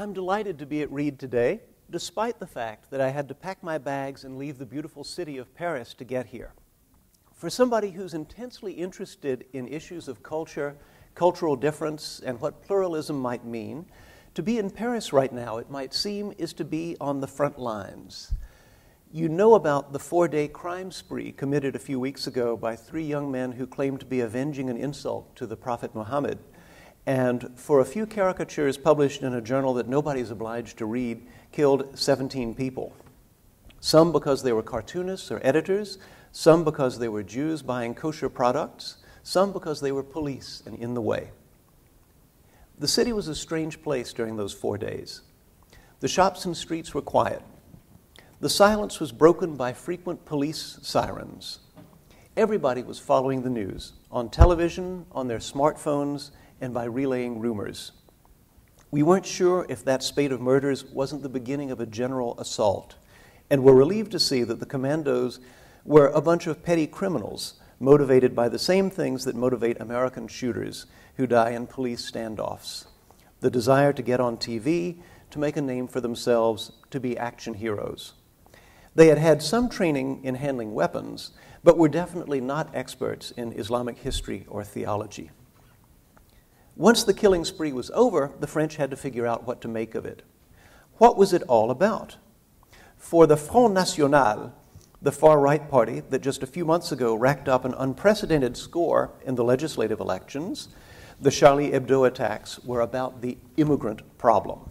I'm delighted to be at Reed today, despite the fact that I had to pack my bags and leave the beautiful city of Paris to get here. For somebody who's intensely interested in issues of culture, cultural difference, and what pluralism might mean, to be in Paris right now, it might seem, is to be on the front lines. You know about the four day crime spree committed a few weeks ago by three young men who claimed to be avenging an insult to the Prophet Muhammad. And for a few caricatures published in a journal that nobody's obliged to read, killed 17 people. Some because they were cartoonists or editors, some because they were Jews buying kosher products, some because they were police and in the way. The city was a strange place during those four days. The shops and streets were quiet. The silence was broken by frequent police sirens. Everybody was following the news on television, on their smartphones, and by relaying rumors. We weren't sure if that spate of murders wasn't the beginning of a general assault, and were relieved to see that the commandos were a bunch of petty criminals motivated by the same things that motivate American shooters who die in police standoffs the desire to get on TV, to make a name for themselves, to be action heroes. They had had some training in handling weapons, but were definitely not experts in Islamic history or theology. Once the killing spree was over, the French had to figure out what to make of it. What was it all about? For the Front National, the far right party that just a few months ago racked up an unprecedented score in the legislative elections, the Charlie Hebdo attacks were about the immigrant problem.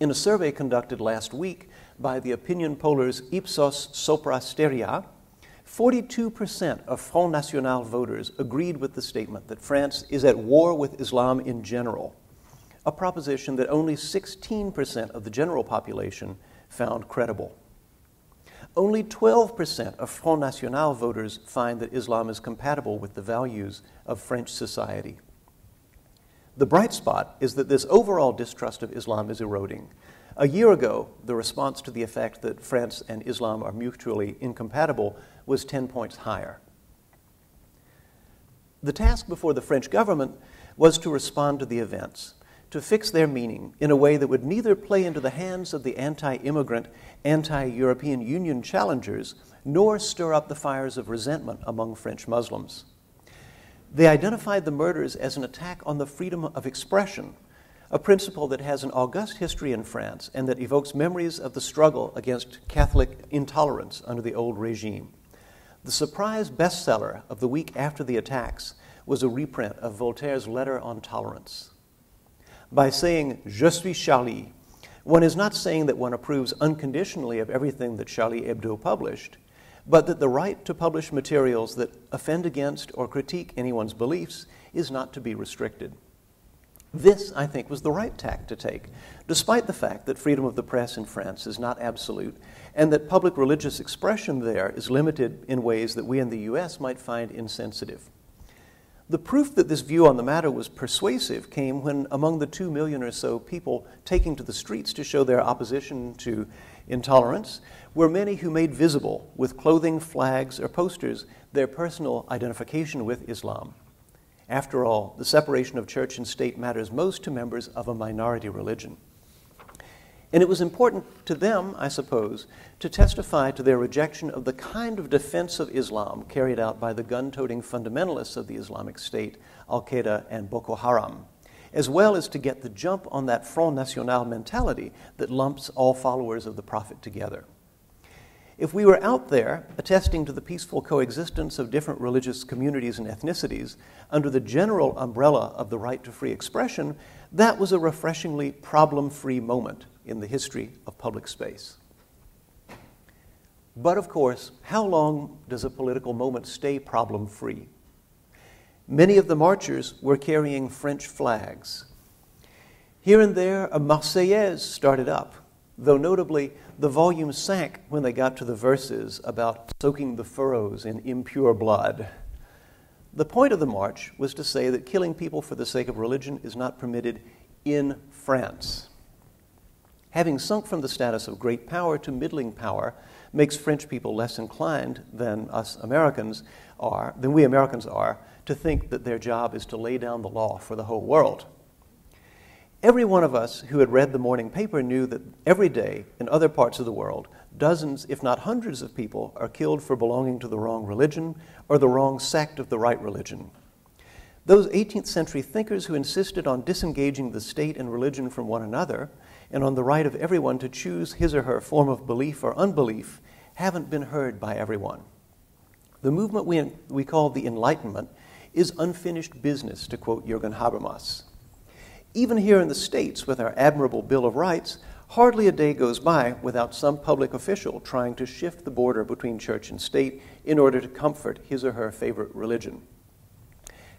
In a survey conducted last week, by the opinion pollers Ipsos Sopra Steria, 42% of Front National voters agreed with the statement that France is at war with Islam in general, a proposition that only 16% of the general population found credible. Only 12% of Front National voters find that Islam is compatible with the values of French society. The bright spot is that this overall distrust of Islam is eroding. A year ago, the response to the effect that France and Islam are mutually incompatible was 10 points higher. The task before the French government was to respond to the events, to fix their meaning in a way that would neither play into the hands of the anti immigrant, anti European Union challengers, nor stir up the fires of resentment among French Muslims. They identified the murders as an attack on the freedom of expression a principle that has an august history in France and that evokes memories of the struggle against Catholic intolerance under the old regime. The surprise bestseller of the week after the attacks was a reprint of Voltaire's letter on tolerance. By saying, Je suis Charlie, one is not saying that one approves unconditionally of everything that Charlie Hebdo published, but that the right to publish materials that offend against or critique anyone's beliefs is not to be restricted. This, I think, was the right tack to take, despite the fact that freedom of the press in France is not absolute and that public religious expression there is limited in ways that we in the US might find insensitive. The proof that this view on the matter was persuasive came when, among the two million or so people taking to the streets to show their opposition to intolerance, were many who made visible, with clothing, flags, or posters, their personal identification with Islam. After all, the separation of church and state matters most to members of a minority religion. And it was important to them, I suppose, to testify to their rejection of the kind of defense of Islam carried out by the gun toting fundamentalists of the Islamic State, Al Qaeda and Boko Haram, as well as to get the jump on that Front National mentality that lumps all followers of the Prophet together. If we were out there attesting to the peaceful coexistence of different religious communities and ethnicities under the general umbrella of the right to free expression, that was a refreshingly problem free moment in the history of public space. But of course, how long does a political moment stay problem free? Many of the marchers were carrying French flags. Here and there, a Marseillaise started up though notably the volume sank when they got to the verses about soaking the furrows in impure blood. The point of the march was to say that killing people for the sake of religion is not permitted in France. Having sunk from the status of great power to middling power makes French people less inclined than us Americans are, than we Americans are, to think that their job is to lay down the law for the whole world. Every one of us who had read the morning paper knew that every day in other parts of the world, dozens, if not hundreds, of people are killed for belonging to the wrong religion or the wrong sect of the right religion. Those 18th century thinkers who insisted on disengaging the state and religion from one another and on the right of everyone to choose his or her form of belief or unbelief haven't been heard by everyone. The movement we, we call the Enlightenment is unfinished business, to quote Jürgen Habermas. Even here in the States, with our admirable Bill of Rights, hardly a day goes by without some public official trying to shift the border between church and state in order to comfort his or her favorite religion.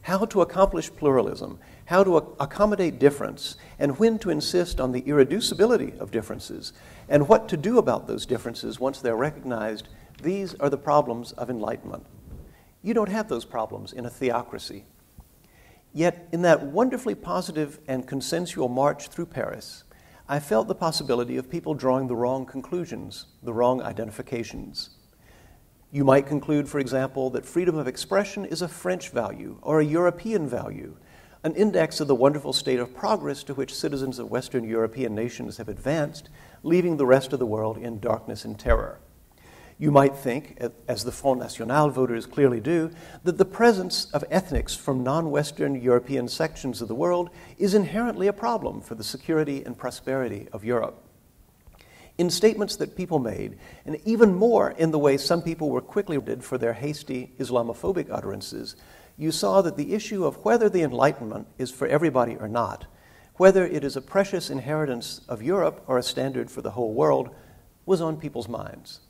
How to accomplish pluralism, how to accommodate difference, and when to insist on the irreducibility of differences, and what to do about those differences once they're recognized, these are the problems of enlightenment. You don't have those problems in a theocracy. Yet, in that wonderfully positive and consensual march through Paris, I felt the possibility of people drawing the wrong conclusions, the wrong identifications. You might conclude, for example, that freedom of expression is a French value or a European value, an index of the wonderful state of progress to which citizens of Western European nations have advanced, leaving the rest of the world in darkness and terror. You might think, as the Front National voters clearly do, that the presence of ethnics from non Western European sections of the world is inherently a problem for the security and prosperity of Europe. In statements that people made, and even more in the way some people were quickly did for their hasty Islamophobic utterances, you saw that the issue of whether the Enlightenment is for everybody or not, whether it is a precious inheritance of Europe or a standard for the whole world, was on people's minds.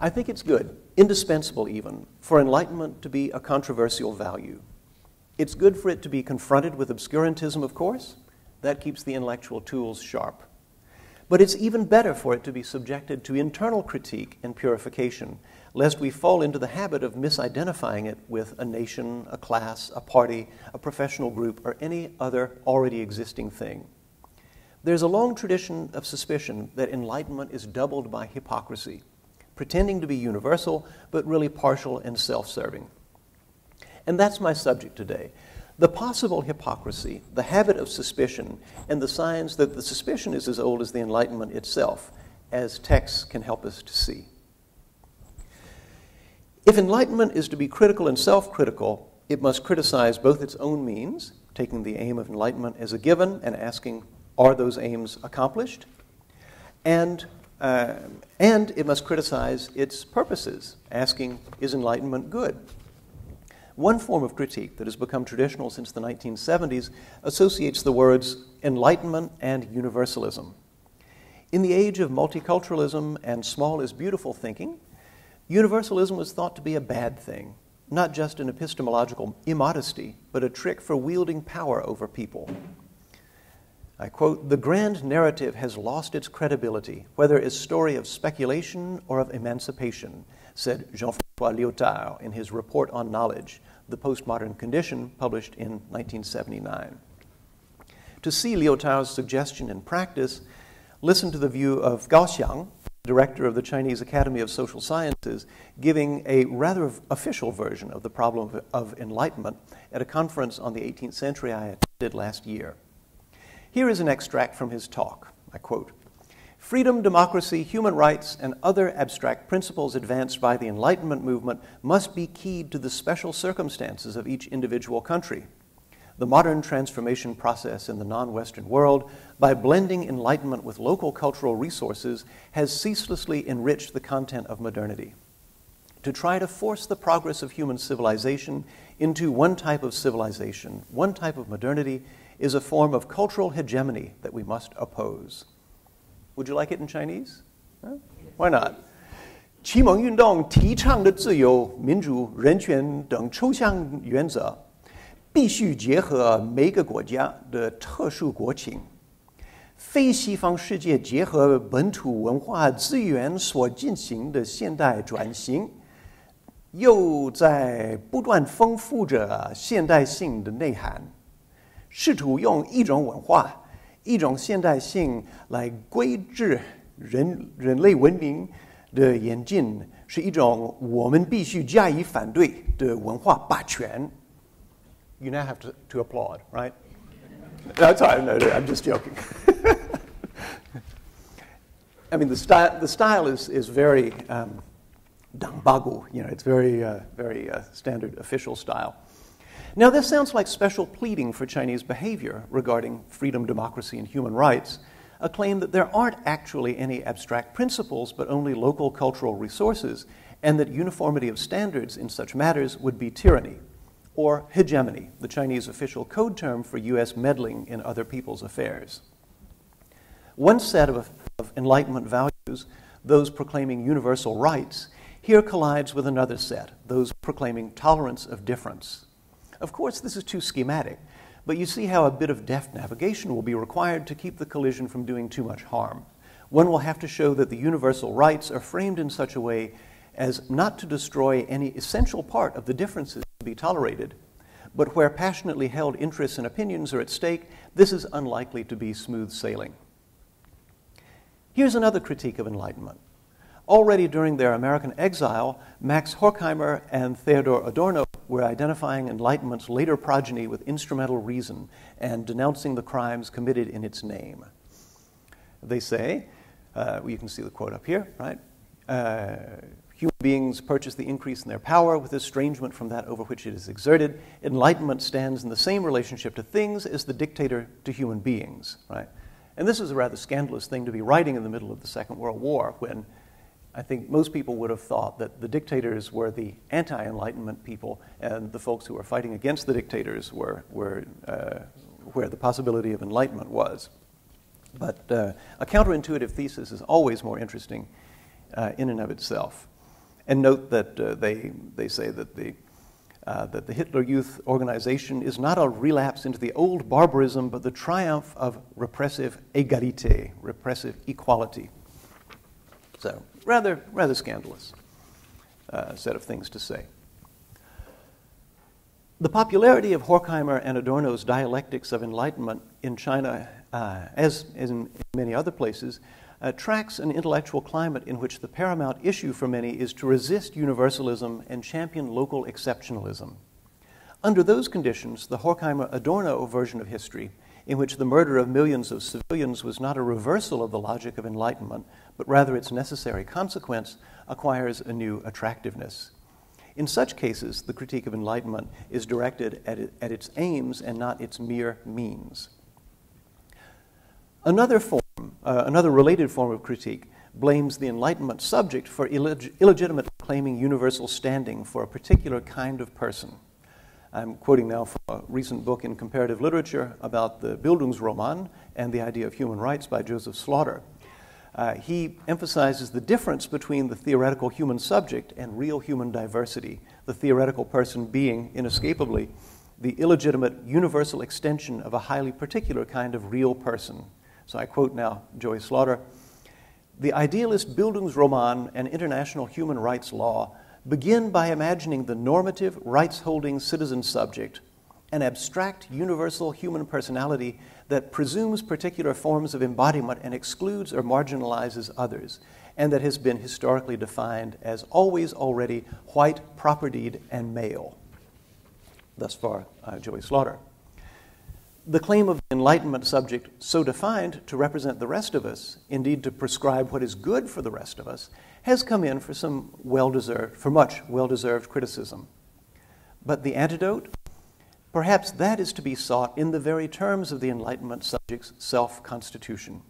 I think it's good, indispensable even, for enlightenment to be a controversial value. It's good for it to be confronted with obscurantism, of course. That keeps the intellectual tools sharp. But it's even better for it to be subjected to internal critique and purification, lest we fall into the habit of misidentifying it with a nation, a class, a party, a professional group, or any other already existing thing. There's a long tradition of suspicion that enlightenment is doubled by hypocrisy pretending to be universal, but really partial and self serving. And that's my subject today the possible hypocrisy, the habit of suspicion, and the signs that the suspicion is as old as the Enlightenment itself, as texts can help us to see. If enlightenment is to be critical and self critical, it must criticize both its own means, taking the aim of enlightenment as a given and asking, are those aims accomplished? And uh, and it must criticize its purposes, asking, is enlightenment good? One form of critique that has become traditional since the 1970s associates the words enlightenment and universalism. In the age of multiculturalism and small is beautiful thinking, universalism was thought to be a bad thing, not just an epistemological immodesty, but a trick for wielding power over people. I quote, the grand narrative has lost its credibility, whether it's story of speculation or of emancipation, said Jean Francois Lyotard in his report on knowledge, The Postmodern Condition, published in 1979. To see Lyotard's suggestion in practice, listen to the view of Gao Xiang, director of the Chinese Academy of Social Sciences, giving a rather official version of the problem of enlightenment at a conference on the 18th century I attended last year. Here is an extract from his talk. I quote Freedom, democracy, human rights, and other abstract principles advanced by the Enlightenment movement must be keyed to the special circumstances of each individual country. The modern transformation process in the non Western world, by blending Enlightenment with local cultural resources, has ceaselessly enriched the content of modernity. To try to force the progress of human civilization into one type of civilization, one type of modernity, is a form of cultural hegemony that we must oppose. Would you like it in Chinese? Huh? Why not? 启蒙运动提倡的自由、民主、人权等抽象原则，必须结合每个国家的特殊国情， 非西方世界结合本土文化资源所进行的现代转型，又在不断丰富着现代性的内涵。试图用一种文化、一种现代性来规制人人类文明的演进，是一种我们必须加以反对的文化霸权。You now have to, to applaud, right? No, sorry, no, no, I'm just joking. I mean, the style, the style is, is very um, dangbagu, you know, it's very, uh, very uh, standard official style. Now, this sounds like special pleading for Chinese behavior regarding freedom, democracy, and human rights, a claim that there aren't actually any abstract principles, but only local cultural resources, and that uniformity of standards in such matters would be tyranny, or hegemony, the Chinese official code term for U.S. meddling in other people's affairs. One set of, of Enlightenment values, those proclaiming universal rights, here collides with another set, those proclaiming tolerance of difference. Of course, this is too schematic, but you see how a bit of deft navigation will be required to keep the collision from doing too much harm. One will have to show that the universal rights are framed in such a way as not to destroy any essential part of the differences be tolerated, but where passionately held interests and opinions are at stake, this is unlikely to be smooth sailing. Here's another critique of Enlightenment. Already during their American exile, Max Horkheimer and Theodor Adorno were identifying Enlightenment's later progeny with instrumental reason and denouncing the crimes committed in its name. They say, uh, you can see the quote up here, right? Uh, human beings purchase the increase in their power with estrangement from that over which it is exerted. Enlightenment stands in the same relationship to things as the dictator to human beings, right? And this is a rather scandalous thing to be writing in the middle of the Second World War when I think most people would have thought that the dictators were the anti Enlightenment people, and the folks who were fighting against the dictators were, were uh, where the possibility of enlightenment was. But uh, a counterintuitive thesis is always more interesting uh, in and of itself. And note that uh, they, they say that the, uh, that the Hitler Youth Organization is not a relapse into the old barbarism, but the triumph of repressive egalite, repressive equality. So, rather, rather scandalous uh, set of things to say. The popularity of Horkheimer and Adorno's dialectics of enlightenment in China, uh, as, as in many other places, uh, tracks an intellectual climate in which the paramount issue for many is to resist universalism and champion local exceptionalism. Under those conditions, the Horkheimer Adorno version of history in which the murder of millions of civilians was not a reversal of the logic of enlightenment, but rather its necessary consequence, acquires a new attractiveness. In such cases, the critique of enlightenment is directed at, it, at its aims and not its mere means. Another form, uh, another related form of critique, blames the Enlightenment subject for illeg- illegitimately claiming universal standing for a particular kind of person. I'm quoting now from a recent book in comparative literature about the Bildungsroman and the idea of human rights by Joseph Slaughter. Uh, he emphasizes the difference between the theoretical human subject and real human diversity, the theoretical person being, inescapably, the illegitimate universal extension of a highly particular kind of real person. So I quote now Joyce Slaughter The idealist Bildungsroman and international human rights law begin by imagining the normative, rights holding citizen subject, an abstract, universal human personality that presumes particular forms of embodiment and excludes or marginalizes others, and that has been historically defined as always already white, propertied, and male. Thus far, uh, Joyce Slaughter. The claim of the Enlightenment subject, so defined to represent the rest of us, indeed to prescribe what is good for the rest of us, has come in for some well deserved, for much well deserved criticism. But the antidote? Perhaps that is to be sought in the very terms of the Enlightenment subject's self constitution.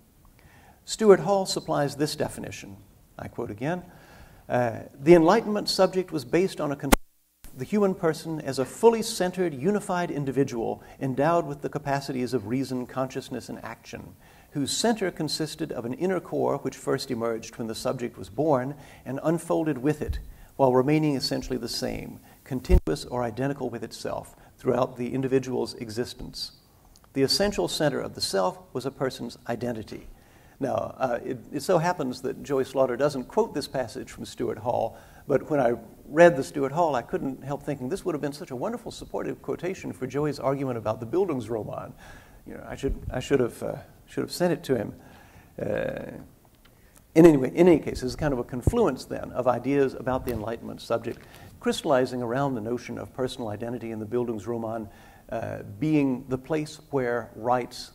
Stuart Hall supplies this definition. I quote again uh, The Enlightenment subject was based on a the human person as a fully centered, unified individual endowed with the capacities of reason, consciousness, and action, whose center consisted of an inner core which first emerged when the subject was born and unfolded with it, while remaining essentially the same, continuous or identical with itself throughout the individual's existence. The essential center of the self was a person's identity. Now, uh, it, it so happens that Joyce Slaughter doesn't quote this passage from Stuart Hall, but when I read the Stuart Hall, I couldn't help thinking this would have been such a wonderful supportive quotation for Joey's argument about the Bildungsroman. You know, I should, I should, have, uh, should have sent it to him. Uh, in, any way, in any case, it's kind of a confluence then of ideas about the Enlightenment subject, crystallizing around the notion of personal identity in the Bildungsroman, uh, being the place where rights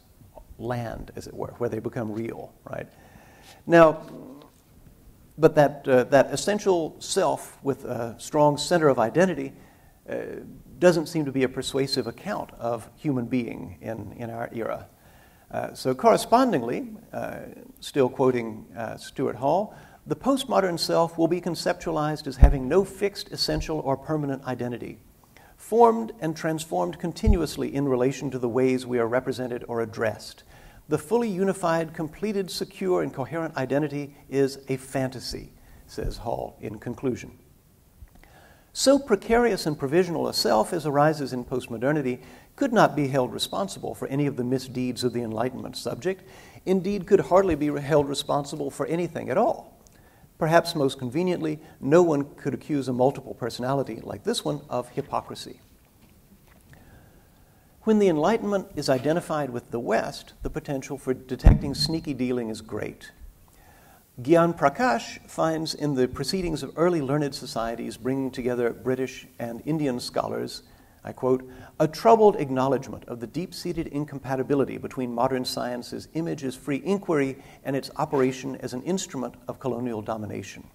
land, as it were, where they become real, right? Now, but that, uh, that essential self with a strong center of identity uh, doesn't seem to be a persuasive account of human being in, in our era. Uh, so, correspondingly, uh, still quoting uh, Stuart Hall, the postmodern self will be conceptualized as having no fixed, essential, or permanent identity, formed and transformed continuously in relation to the ways we are represented or addressed the fully unified, completed, secure, and coherent identity is a fantasy, says Hall in conclusion. So precarious and provisional a self as arises in postmodernity could not be held responsible for any of the misdeeds of the Enlightenment subject, indeed, could hardly be held responsible for anything at all. Perhaps most conveniently, no one could accuse a multiple personality like this one of hypocrisy. When the Enlightenment is identified with the West, the potential for detecting sneaky dealing is great. Gyan Prakash finds in the proceedings of early learned societies bringing together British and Indian scholars, I quote, a troubled acknowledgement of the deep seated incompatibility between modern science's image as free inquiry and its operation as an instrument of colonial domination.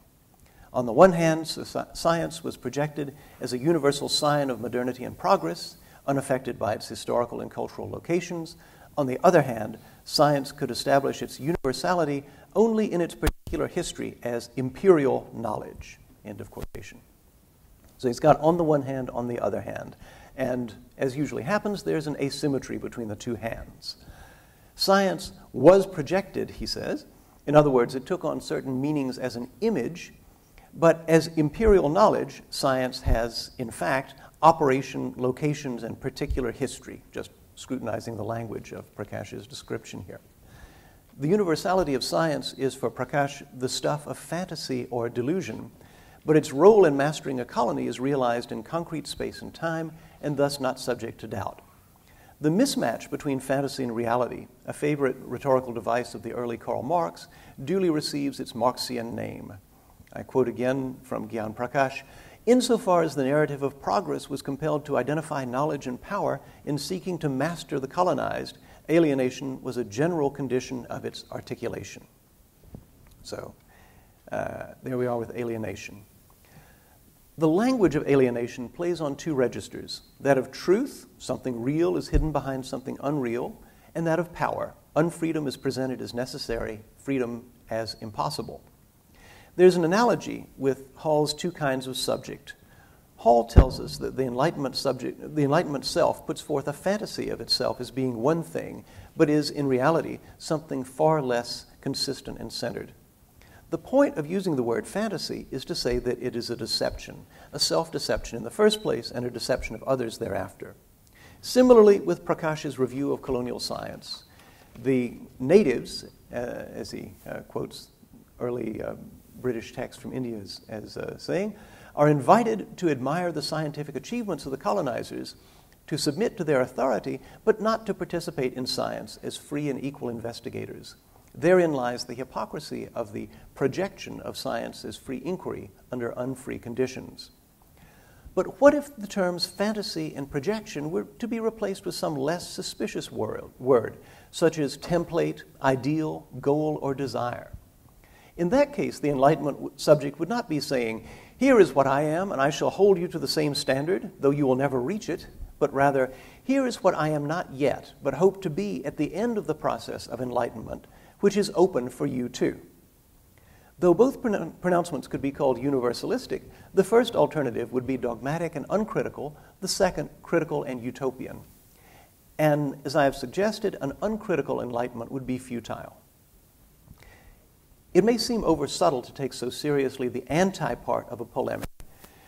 On the one hand, science was projected as a universal sign of modernity and progress unaffected by its historical and cultural locations. On the other hand, science could establish its universality only in its particular history as imperial knowledge. End of quotation. So he's got on the one hand, on the other hand. And as usually happens, there's an asymmetry between the two hands. Science was projected, he says. In other words, it took on certain meanings as an image, but as imperial knowledge, science has, in fact, operation, locations, and particular history, just scrutinizing the language of Prakash's description here. The universality of science is for Prakash the stuff of fantasy or delusion, but its role in mastering a colony is realized in concrete space and time and thus not subject to doubt. The mismatch between fantasy and reality, a favorite rhetorical device of the early Karl Marx, duly receives its Marxian name. I quote again from Gyan Prakash insofar as the narrative of progress was compelled to identify knowledge and power in seeking to master the colonized, alienation was a general condition of its articulation. So, uh, there we are with alienation. The language of alienation plays on two registers that of truth, something real is hidden behind something unreal, and that of power. Unfreedom is presented as necessary, freedom as impossible. There's an analogy with Hall's two kinds of subject. Hall tells us that the Enlightenment subject, the Enlightenment self, puts forth a fantasy of itself as being one thing, but is in reality something far less consistent and centered. The point of using the word fantasy is to say that it is a deception, a self deception in the first place, and a deception of others thereafter. Similarly, with Prakash's review of colonial science, the natives, uh, as he uh, quotes early uh, British text from India as, uh, saying, are invited to admire the scientific achievements of the colonizers, to submit to their authority, but not to participate in science as free and equal investigators. Therein lies the hypocrisy of the projection of science as free inquiry under unfree conditions. But what if the terms fantasy and projection were to be replaced with some less suspicious word such as template, ideal, goal, or desire? In that case, the Enlightenment subject would not be saying, Here is what I am, and I shall hold you to the same standard, though you will never reach it, but rather, Here is what I am not yet, but hope to be at the end of the process of enlightenment, which is open for you too. Though both pronouncements could be called universalistic, the first alternative would be dogmatic and uncritical, the second, critical and utopian. And as I have suggested, an uncritical enlightenment would be futile. It may seem over subtle to take so seriously the anti part of a polemic,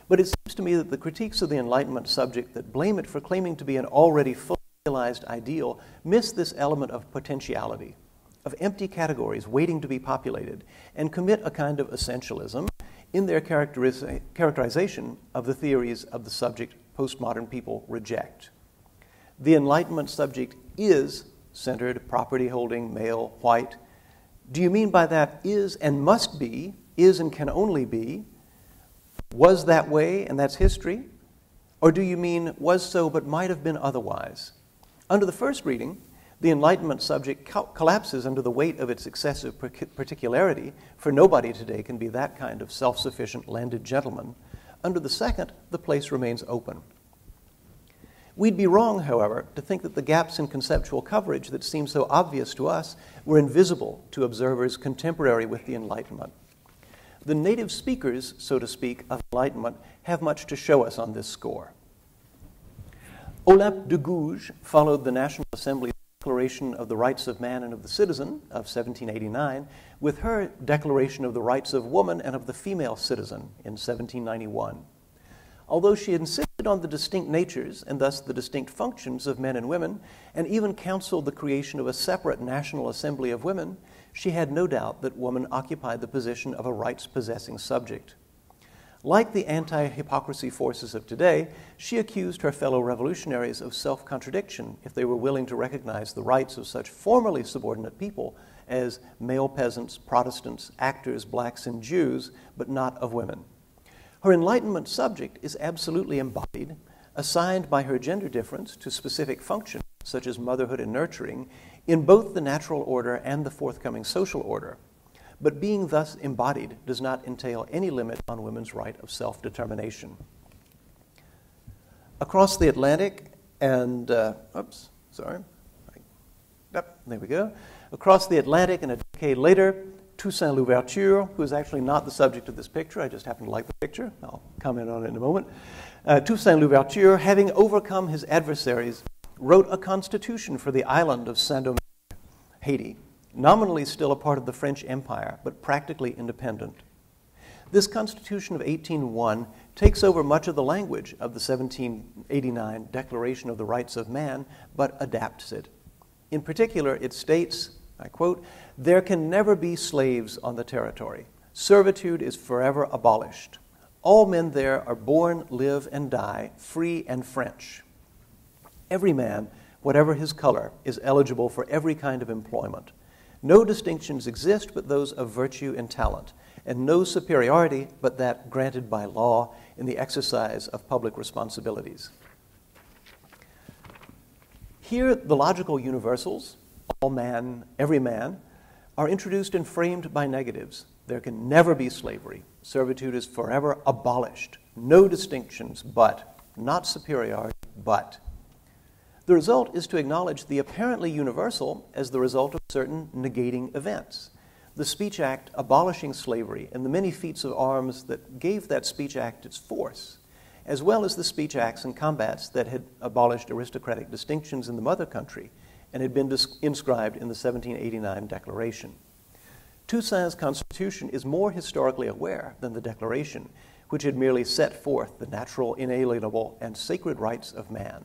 but it seems to me that the critiques of the Enlightenment subject that blame it for claiming to be an already fully realized ideal miss this element of potentiality, of empty categories waiting to be populated, and commit a kind of essentialism in their characterization of the theories of the subject postmodern people reject. The Enlightenment subject is centered, property holding, male, white, do you mean by that is and must be, is and can only be, was that way and that's history? Or do you mean was so but might have been otherwise? Under the first reading, the Enlightenment subject co- collapses under the weight of its excessive particularity, for nobody today can be that kind of self sufficient landed gentleman. Under the second, the place remains open. We'd be wrong, however, to think that the gaps in conceptual coverage that seem so obvious to us were invisible to observers contemporary with the Enlightenment. The native speakers, so to speak, of Enlightenment have much to show us on this score. Olympe de Gouges followed the National Assembly's Declaration of the Rights of Man and of the Citizen of 1789 with her Declaration of the Rights of Woman and of the Female Citizen in 1791. Although she insisted on the distinct natures and thus the distinct functions of men and women, and even counseled the creation of a separate National Assembly of Women, she had no doubt that woman occupied the position of a rights possessing subject. Like the anti hypocrisy forces of today, she accused her fellow revolutionaries of self contradiction if they were willing to recognize the rights of such formerly subordinate people as male peasants, Protestants, actors, blacks, and Jews, but not of women. Her Enlightenment subject is absolutely embodied, assigned by her gender difference to specific functions, such as motherhood and nurturing, in both the natural order and the forthcoming social order but being thus embodied does not entail any limit on women's right of self determination. Across the Atlantic and, uh, oops, sorry. Yep, there we go. Across the Atlantic and a decade later, Toussaint Louverture, who is actually not the subject of this picture, I just happen to like the picture, I'll comment on it in a moment. Uh, Toussaint Louverture, having overcome his adversaries, wrote a constitution for the island of Saint Domingue, Haiti nominally still a part of the French Empire, but practically independent. This Constitution of 1801 takes over much of the language of the 1789 Declaration of the Rights of Man, but adapts it. In particular, it states, I quote, There can never be slaves on the territory. Servitude is forever abolished. All men there are born, live, and die, free and French. Every man, whatever his color, is eligible for every kind of employment. No distinctions exist but those of virtue and talent, and no superiority but that granted by law in the exercise of public responsibilities. Here, the logical universals, all man, every man, are introduced and framed by negatives. There can never be slavery. Servitude is forever abolished. No distinctions but, not superiority but. The result is to acknowledge the apparently universal as the result of certain negating events. The Speech Act abolishing slavery and the many feats of arms that gave that Speech Act its force, as well as the Speech Acts and combats that had abolished aristocratic distinctions in the mother country and had been inscribed in the 1789 Declaration. Toussaint's Constitution is more historically aware than the Declaration, which had merely set forth the natural, inalienable, and sacred rights of man.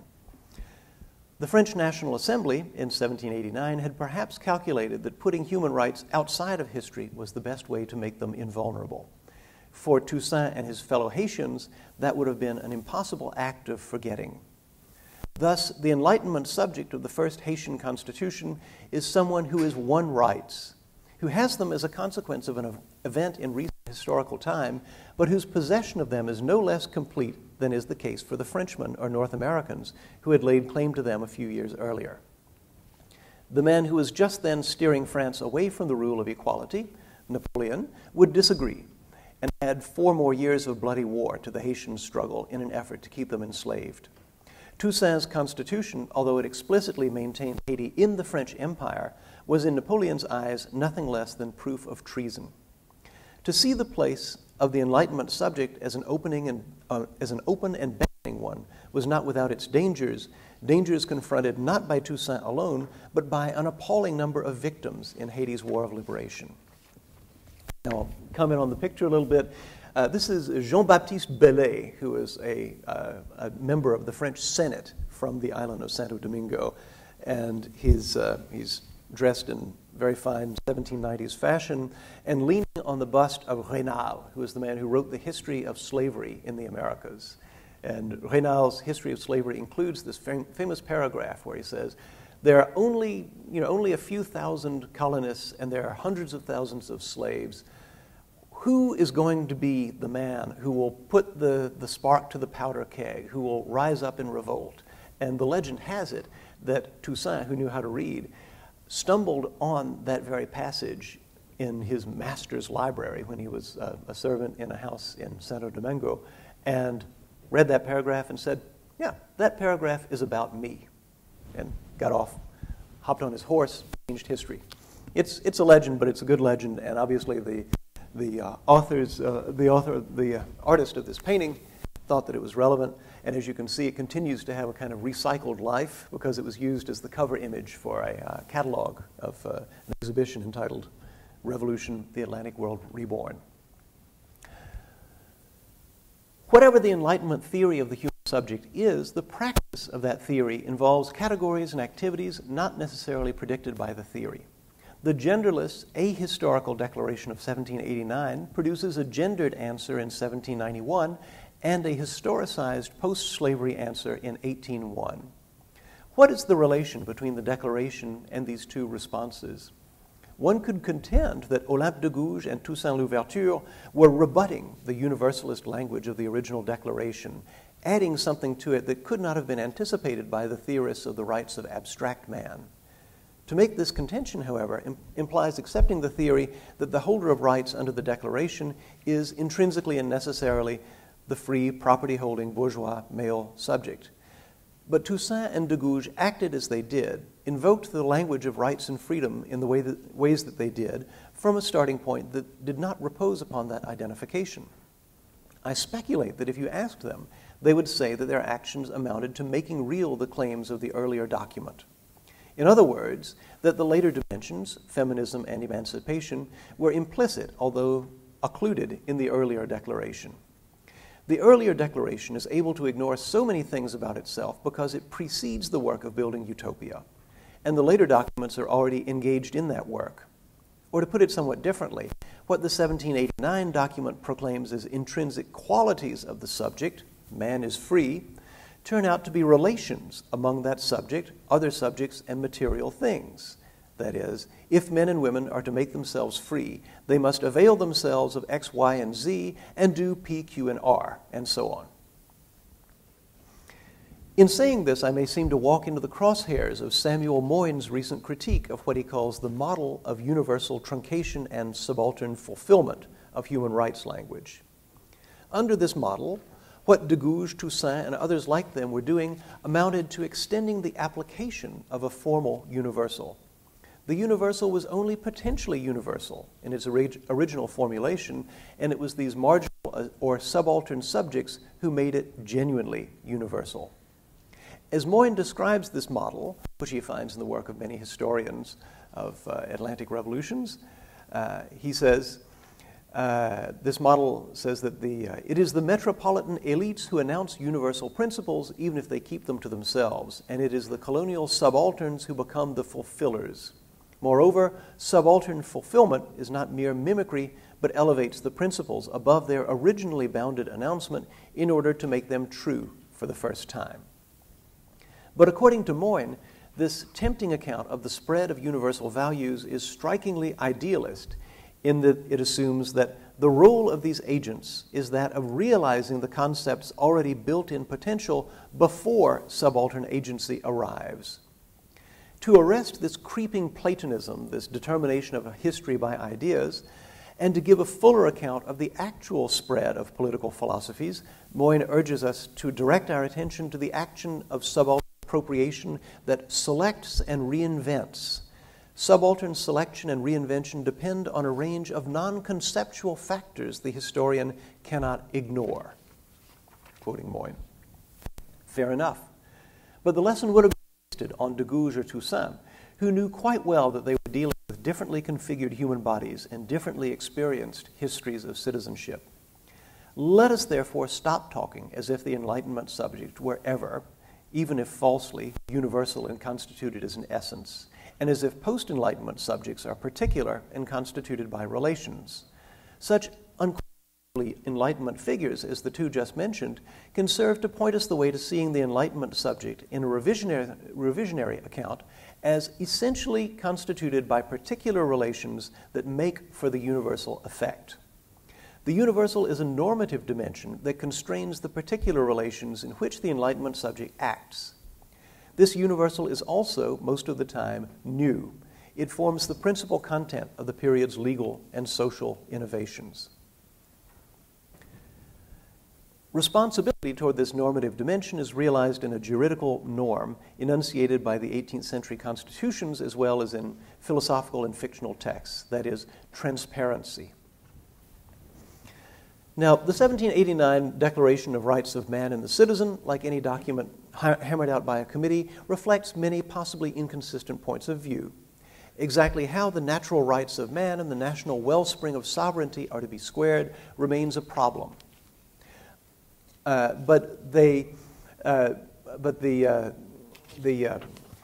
The French National Assembly in 1789 had perhaps calculated that putting human rights outside of history was the best way to make them invulnerable. For Toussaint and his fellow Haitians, that would have been an impossible act of forgetting. Thus, the Enlightenment subject of the first Haitian constitution is someone who has won rights, who has them as a consequence of an event in recent historical time, but whose possession of them is no less complete than is the case for the Frenchmen or North Americans who had laid claim to them a few years earlier. The man who was just then steering France away from the rule of equality, Napoleon, would disagree and add four more years of bloody war to the Haitian struggle in an effort to keep them enslaved. Toussaint's constitution, although it explicitly maintained Haiti in the French Empire, was in Napoleon's eyes nothing less than proof of treason. To see the place of the Enlightenment subject as an opening and uh, as an open and beckoning one was not without its dangers. Dangers confronted not by Toussaint alone, but by an appalling number of victims in Haiti's War of Liberation. Now, I'll comment on the picture a little bit. Uh, this is Jean Baptiste Belley, who is a, uh, a, member of the French Senate from the island of Santo Domingo. And he's, uh, he's dressed in very fine 1790s fashion, and leaning on the bust of Raynal, who is the man who wrote the history of slavery in the Americas. And Raynal's history of slavery includes this fam- famous paragraph where he says, there are only, you know, only a few thousand colonists, and there are hundreds of thousands of slaves who is going to be the man who will put the, the spark to the powder keg, who will rise up in revolt? And the legend has it that Toussaint, who knew how to read, stumbled on that very passage in his master's library when he was uh, a servant in a house in Santo Domingo and read that paragraph and said, Yeah, that paragraph is about me. And got off, hopped on his horse, changed history. It's, it's a legend, but it's a good legend, and obviously the, the uh, authors, uh, the author, the uh, artist of this painting thought that it was relevant. And as you can see, it continues to have a kind of recycled life because it was used as the cover image for a uh, catalog of an exhibition entitled Revolution, the Atlantic World Reborn. Whatever the Enlightenment theory of the human subject is, the practice of that theory involves categories and activities not necessarily predicted by the theory. The genderless ahistorical declaration of 1789 produces a gendered answer in 1791 and a historicized post slavery answer in 1801. What is the relation between the declaration and these two responses? One could contend that Olympe de Gouges and Toussaint Louverture were rebutting the universalist language of the original declaration, adding something to it that could not have been anticipated by the theorists of the rights of abstract man. To make this contention, however, Im- implies accepting the theory that the holder of rights under the Declaration is intrinsically and necessarily the free, property holding, bourgeois male subject. But Toussaint and de Gouges acted as they did, invoked the language of rights and freedom in the way that, ways that they did, from a starting point that did not repose upon that identification. I speculate that if you asked them, they would say that their actions amounted to making real the claims of the earlier document. In other words, that the later dimensions, feminism and emancipation, were implicit, although occluded, in the earlier declaration. The earlier declaration is able to ignore so many things about itself because it precedes the work of building utopia, and the later documents are already engaged in that work. Or to put it somewhat differently, what the 1789 document proclaims as intrinsic qualities of the subject, man is free, turn out to be relations among that subject, other subjects, and material things. That is, if men and women are to make themselves free, they must avail themselves of X, Y, and Z and do P, Q, and R, and so on. In saying this, I may seem to walk into the crosshairs of Samuel Moyn's recent critique of what he calls the model of universal truncation and subaltern fulfillment of human rights language. Under this model, what de Gouges, Toussaint, and others like them were doing amounted to extending the application of a formal universal. The universal was only potentially universal in its orig- original formulation, and it was these marginal uh, or subaltern subjects who made it genuinely universal. As Moyn describes this model, which he finds in the work of many historians of uh, Atlantic revolutions, uh, he says, uh, this model says that the, uh, it is the metropolitan elites who announce universal principles, even if they keep them to themselves, and it is the colonial subalterns who become the fulfillers. Moreover, subaltern fulfillment is not mere mimicry, but elevates the principles above their originally bounded announcement in order to make them true for the first time. But according to Moyn, this tempting account of the spread of universal values is strikingly idealist in that it assumes that the role of these agents is that of realizing the concept's already built in potential before subaltern agency arrives. To arrest this creeping Platonism, this determination of a history by ideas, and to give a fuller account of the actual spread of political philosophies, Moyn urges us to direct our attention to the action of subaltern appropriation that selects and reinvents Subaltern selection and reinvention depend on a range of non conceptual factors the historian cannot ignore. Quoting Moyn. Fair enough. But the lesson would have been wasted on de Gouges or Toussaint, who knew quite well that they were dealing with differently configured human bodies and differently experienced histories of citizenship. Let us therefore stop talking as if the Enlightenment subject were ever, even if falsely, universal and constituted as an essence and as if post Enlightenment subjects are particular and constituted by relations. Such unquestionably Enlightenment figures as the two just mentioned can serve to point us the way to seeing the Enlightenment subject in a revisionary, revisionary account as essentially constituted by particular relations that make for the universal effect. The universal is a normative dimension that constrains the particular relations in which the Enlightenment subject acts. This universal is also, most of the time, new. It forms the principal content of the period's legal and social innovations. Responsibility toward this normative dimension is realized in a juridical norm enunciated by the 18th century constitutions as well as in philosophical and fictional texts, that is, transparency. Now, the 1789 Declaration of Rights of Man and the Citizen, like any document hammered out by a committee, reflects many possibly inconsistent points of view. Exactly how the natural rights of man and the national wellspring of sovereignty are to be squared remains a problem. Uh, but they, uh, but the, uh, the, uh,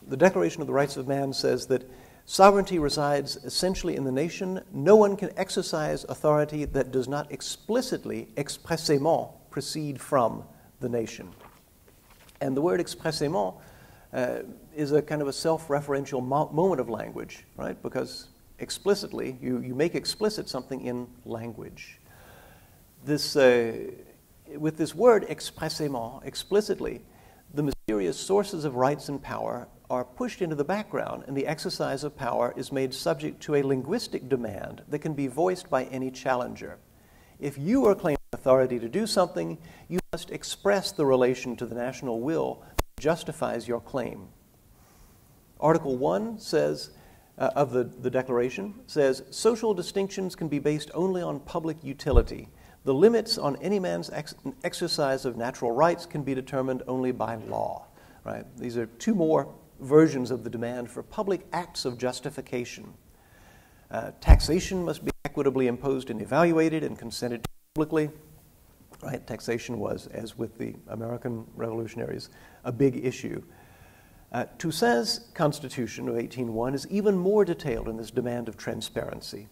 the Declaration of the Rights of Man says that sovereignty resides essentially in the nation. No one can exercise authority that does not explicitly, expressément, proceed from the nation. And the word expressément uh, is a kind of a self referential mo- moment of language, right? Because explicitly, you, you make explicit something in language. This uh, with this word expressément, explicitly, the mysterious sources of rights and power are pushed into the background, and the exercise of power is made subject to a linguistic demand that can be voiced by any challenger. If you are claiming authority to do something, you express the relation to the national will that justifies your claim. Article 1 says, uh, of the, the Declaration says, social distinctions can be based only on public utility the limits on any man's ex- exercise of natural rights can be determined only by law. Right? These are two more versions of the demand for public acts of justification. Uh, taxation must be equitably imposed and evaluated and consented to publicly. Right? Taxation was, as with the American revolutionaries, a big issue. Uh, Toussaint's Constitution of 1801 is even more detailed in this demand of transparency.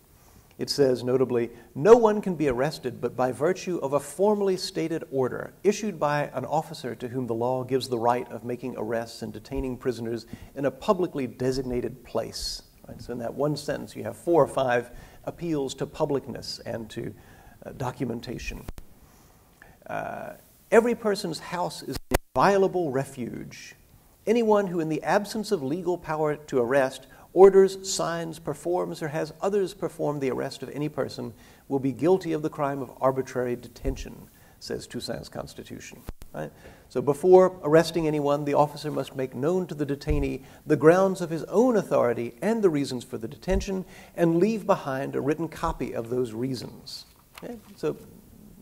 It says, notably, no one can be arrested but by virtue of a formally stated order issued by an officer to whom the law gives the right of making arrests and detaining prisoners in a publicly designated place. Right? So, in that one sentence, you have four or five appeals to publicness and to uh, documentation. Uh, every person's house is an inviolable refuge. Anyone who, in the absence of legal power to arrest, orders, signs, performs, or has others perform the arrest of any person will be guilty of the crime of arbitrary detention, says Toussaint's Constitution. Right? So before arresting anyone, the officer must make known to the detainee the grounds of his own authority and the reasons for the detention and leave behind a written copy of those reasons. Okay? So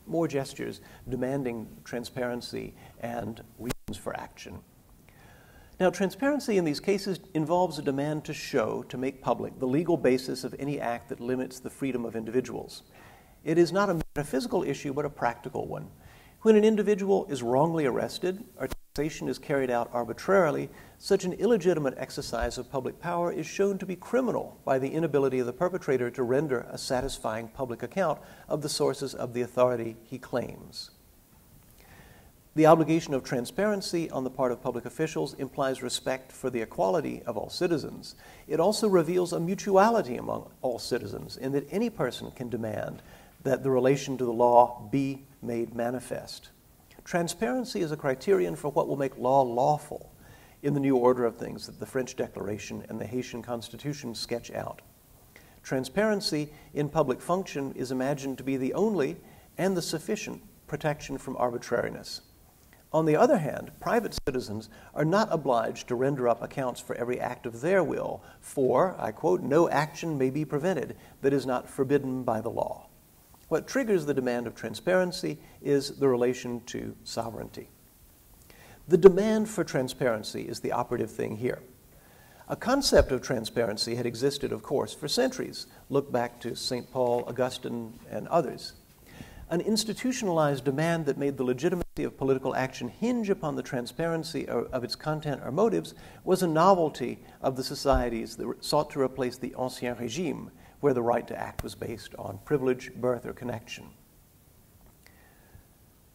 more gestures demanding transparency and reasons for action. Now, transparency in these cases involves a demand to show, to make public, the legal basis of any act that limits the freedom of individuals. It is not a metaphysical issue, but a practical one. When an individual is wrongly arrested or taxation is carried out arbitrarily, such an illegitimate exercise of public power is shown to be criminal by the inability of the perpetrator to render a satisfying public account of the sources of the authority he claims. The obligation of transparency on the part of public officials implies respect for the equality of all citizens. It also reveals a mutuality among all citizens, in that any person can demand that the relation to the law be made manifest. Transparency is a criterion for what will make law lawful in the new order of things that the French Declaration and the Haitian Constitution sketch out. Transparency in public function is imagined to be the only and the sufficient protection from arbitrariness. On the other hand, private citizens are not obliged to render up accounts for every act of their will, for, I quote, no action may be prevented that is not forbidden by the law. What triggers the demand of transparency is the relation to sovereignty. The demand for transparency is the operative thing here. A concept of transparency had existed, of course, for centuries. Look back to St. Paul, Augustine, and others an institutionalized demand that made the legitimacy of political action hinge upon the transparency of its content or motives was a novelty of the societies that sought to replace the Ancien Regime, where the right to act was based on privilege, birth, or connection.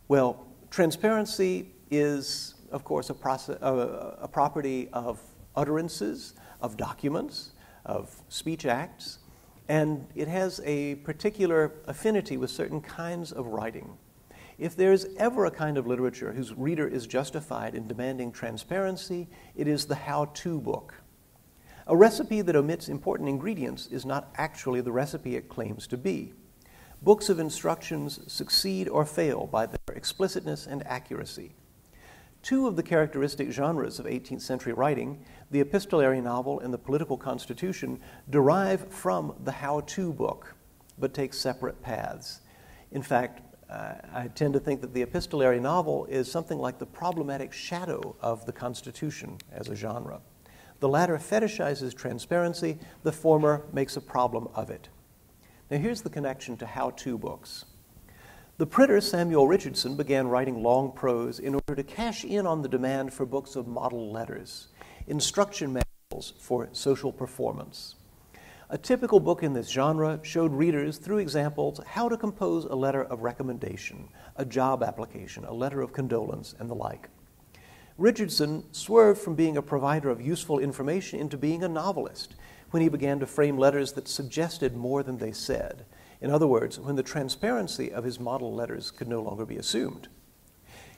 Well, transparency is, of course, a, process, uh, a property of utterances, of documents, of speech acts, and it has a particular affinity with certain kinds of writing. If there is ever a kind of literature whose reader is justified in demanding transparency, it is the how to book. A recipe that omits important ingredients is not actually the recipe it claims to be. Books of instructions succeed or fail by their explicitness and accuracy. Two of the characteristic genres of 18th century writing, the epistolary novel and the political constitution, derive from the how to book, but take separate paths. In fact, uh, I tend to think that the epistolary novel is something like the problematic shadow of the Constitution as a genre. The latter fetishizes transparency, the former makes a problem of it. Now, here's the connection to how to books. The printer Samuel Richardson began writing long prose in order to cash in on the demand for books of model letters, instruction manuals for social performance. A typical book in this genre showed readers, through examples, how to compose a letter of recommendation, a job application, a letter of condolence, and the like. Richardson swerved from being a provider of useful information into being a novelist when he began to frame letters that suggested more than they said. In other words, when the transparency of his model letters could no longer be assumed.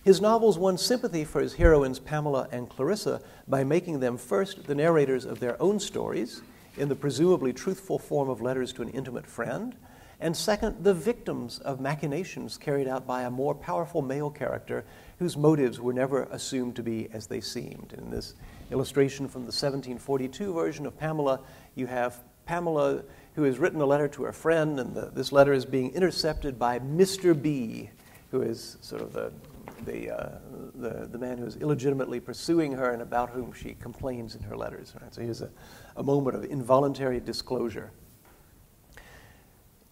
His novels won sympathy for his heroines Pamela and Clarissa by making them first the narrators of their own stories in the presumably truthful form of letters to an intimate friend, and second, the victims of machinations carried out by a more powerful male character whose motives were never assumed to be as they seemed. In this illustration from the 1742 version of Pamela, you have Pamela who has written a letter to her friend, and the, this letter is being intercepted by Mr. B, who is sort of the the, uh, the, the man who is illegitimately pursuing her and about whom she complains in her letters. Right? So here's a, a moment of involuntary disclosure.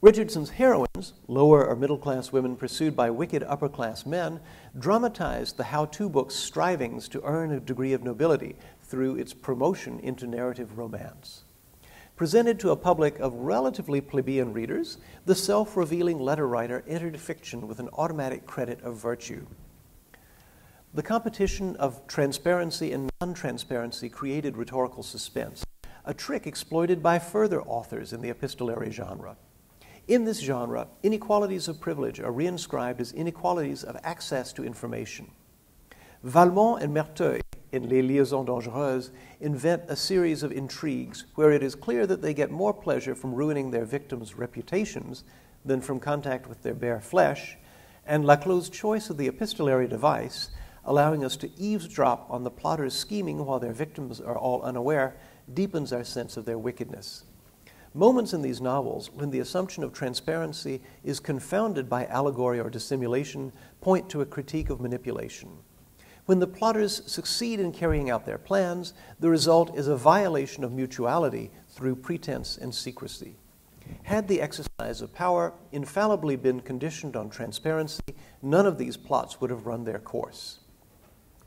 Richardson's heroines, lower or middle class women pursued by wicked upper class men, dramatized the how to book's strivings to earn a degree of nobility through its promotion into narrative romance. Presented to a public of relatively plebeian readers, the self revealing letter writer entered fiction with an automatic credit of virtue. The competition of transparency and non transparency created rhetorical suspense, a trick exploited by further authors in the epistolary genre. In this genre, inequalities of privilege are reinscribed as inequalities of access to information. Valmont and Merteuil, in Les Liaisons Dangereuses, invent a series of intrigues where it is clear that they get more pleasure from ruining their victims' reputations than from contact with their bare flesh, and Laclos' choice of the epistolary device allowing us to eavesdrop on the plotters scheming while their victims are all unaware, deepens our sense of their wickedness. Moments in these novels when the assumption of transparency is confounded by allegory or dissimulation point to a critique of manipulation. When the plotters succeed in carrying out their plans, the result is a violation of mutuality through pretense and secrecy. Had the exercise of power infallibly been conditioned on transparency, none of these plots would have run their course.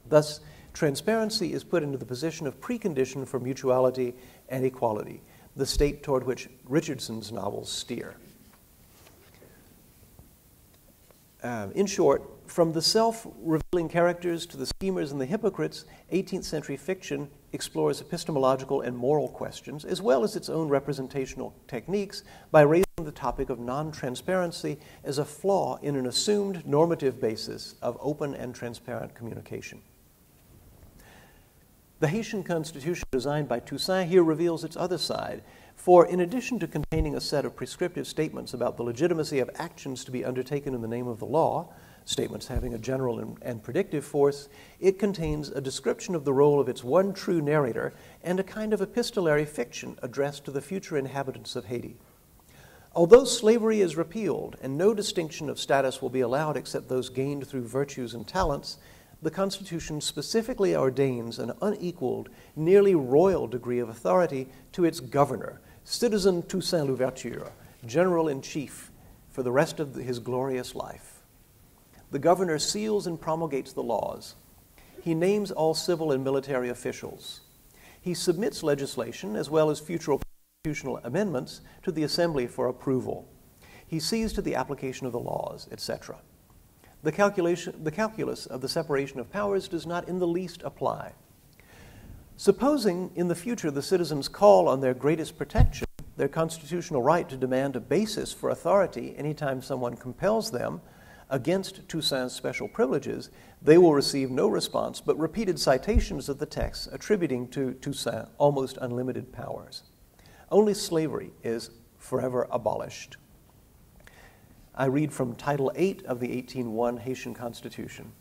Thus, transparency is put into the position of precondition for mutuality and equality, the state toward which Richardson's novels steer. Um, in short, from the self revealing characters to the schemers and the hypocrites, 18th century fiction explores epistemological and moral questions, as well as its own representational techniques, by raising the topic of non transparency as a flaw in an assumed normative basis of open and transparent communication. The Haitian constitution designed by Toussaint here reveals its other side. For in addition to containing a set of prescriptive statements about the legitimacy of actions to be undertaken in the name of the law, statements having a general and, and, predictive force, it contains a description of the role of its one true narrator and a kind of epistolary fiction addressed to the future inhabitants of Haiti. Although slavery is repealed and no distinction of status will be allowed except those gained through virtues and talents, the Constitution specifically ordains an unequaled, nearly royal degree of authority to its governor, Citizen Toussaint Louverture, General in Chief, for the rest of his glorious life. The governor seals and promulgates the laws. He names all civil and military officials. He submits legislation, as well as future constitutional amendments, to the Assembly for approval. He sees to the application of the laws, etc the, calculation, the calculus of the separation of powers does not in the least apply. Supposing in the future the citizens call on their greatest protection, their constitutional right to demand a basis for authority anytime someone compels them against Toussaint's special privileges, they will receive no response but repeated citations of the text attributing to Toussaint almost unlimited powers. Only slavery is forever abolished. I read from Title 8 of the 1801 Haitian Constitution.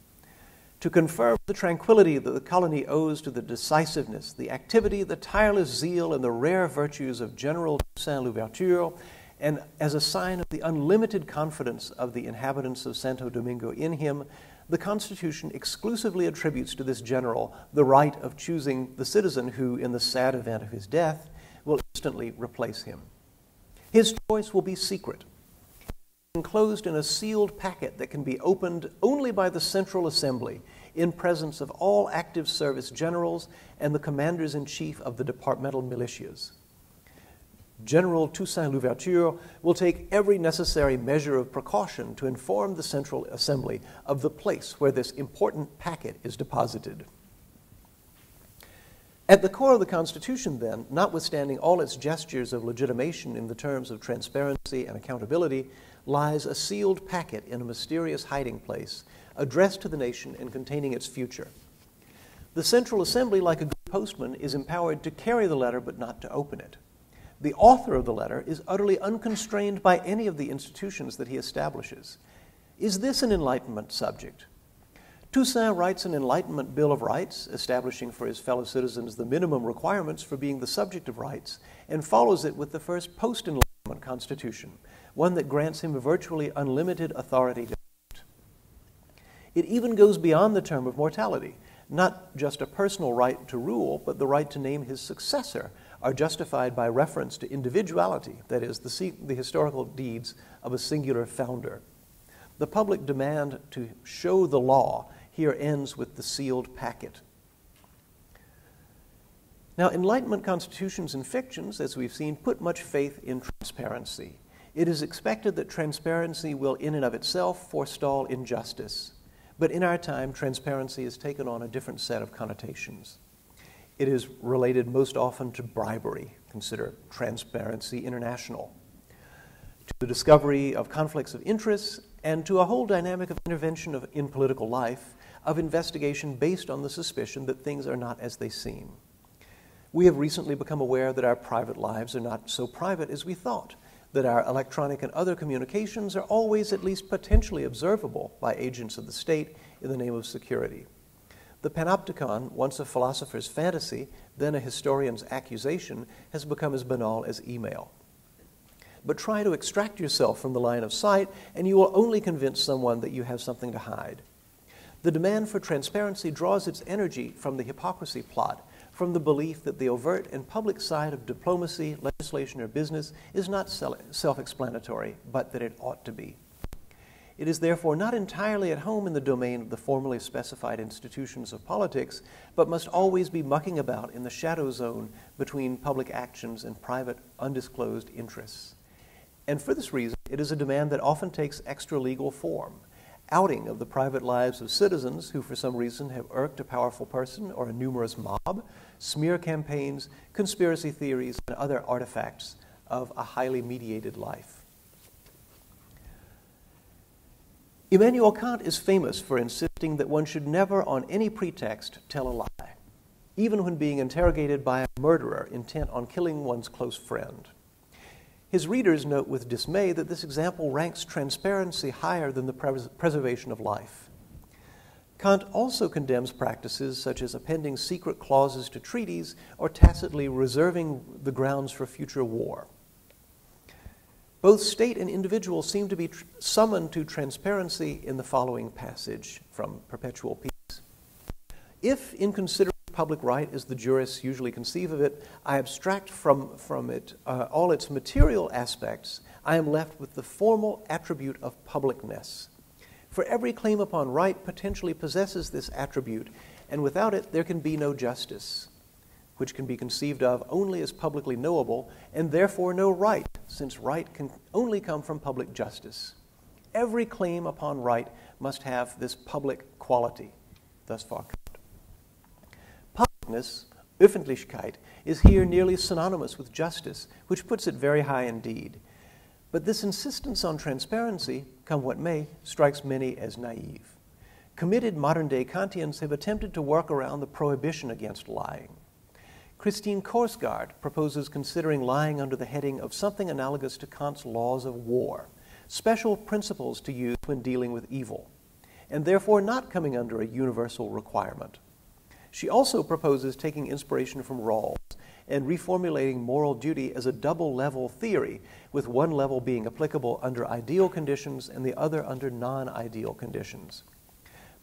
To confirm the tranquility that the colony owes to the decisiveness, the activity, the tireless zeal, and the rare virtues of General Toussaint Louverture, and as a sign of the unlimited confidence of the inhabitants of Santo Domingo in him, the Constitution exclusively attributes to this general the right of choosing the citizen who, in the sad event of his death, will instantly replace him. His choice will be secret, enclosed in a sealed packet that can be opened only by the Central Assembly in presence of all active service generals and the commanders in chief of the departmental militias. General Toussaint Louverture will take every necessary measure of precaution to inform the Central Assembly of the place where this important packet is deposited. At the core of the Constitution, then, notwithstanding all its gestures of legitimation in the terms of transparency and accountability, lies a sealed packet in a mysterious hiding place, addressed to the nation and containing its future. The Central Assembly, like a good postman, is empowered to carry the letter but not to open it. The author of the letter is utterly unconstrained by any of the institutions that he establishes. Is this an Enlightenment subject? Toussaint writes an Enlightenment Bill of Rights, establishing for his fellow citizens the minimum requirements for being the subject of rights, and follows it with the first post Enlightenment Constitution, one that grants him virtually unlimited authority to act. It even goes beyond the term of mortality, not just a personal right to rule, but the right to name his successor are justified by reference to individuality, that is, the, the historical deeds of a singular founder. The public demand to show the law here ends with the sealed packet. Now, Enlightenment constitutions and fictions, as we've seen, put much faith in transparency. It is expected that transparency will, in and of itself, forestall injustice. But in our time, transparency has taken on a different set of connotations. It is related most often to bribery, consider Transparency International, to the discovery of conflicts of interest, and to a whole dynamic of intervention of, in political life of investigation based on the suspicion that things are not as they seem. We have recently become aware that our private lives are not so private as we thought, that our electronic and other communications are always at least potentially observable by agents of the state in the name of security. The panopticon, once a philosopher's fantasy, then a historian's accusation, has become as banal as email. But try to extract yourself from the line of sight, and you will only convince someone that you have something to hide. The demand for transparency draws its energy from the hypocrisy plot, from the belief that the overt and public side of diplomacy, legislation, or business is not self explanatory, but that it ought to be. It is therefore not entirely at home in the domain of the formally specified institutions of politics, but must always be mucking about in the shadow zone between public actions and private, undisclosed interests. And for this reason, it is a demand that often takes extra legal form outing of the private lives of citizens who, for some reason, have irked a powerful person or a numerous mob, smear campaigns, conspiracy theories, and other artifacts of a highly mediated life. Immanuel Kant is famous for insisting that one should never, on any pretext, tell a lie, even when being interrogated by a murderer intent on killing one's close friend. His readers note with dismay that this example ranks transparency higher than the pres- preservation of life. Kant also condemns practices such as appending secret clauses to treaties or tacitly reserving the grounds for future war. Both state and individual seem to be tr- summoned to transparency in the following passage from Perpetual Peace. If, in consideration public right as the jurists usually conceive of it, I abstract from, from it uh, all its material aspects, I am left with the formal attribute of publicness. For every claim upon right potentially possesses this attribute, and without it there can be no justice, which can be conceived of only as publicly knowable, and therefore no right, since right can only come from public justice. Every claim upon right must have this public quality. Thus far, Publicness, Öffentlichkeit, is here nearly synonymous with justice, which puts it very high indeed. But this insistence on transparency, come what may, strikes many as naive. Committed modern day Kantians have attempted to work around the prohibition against lying. Christine Korsgaard proposes considering lying under the heading of something analogous to Kant's laws of war, special principles to use when dealing with evil, and therefore not coming under a universal requirement. She also proposes taking inspiration from Rawls and reformulating moral duty as a double level theory, with one level being applicable under ideal conditions and the other under non ideal conditions.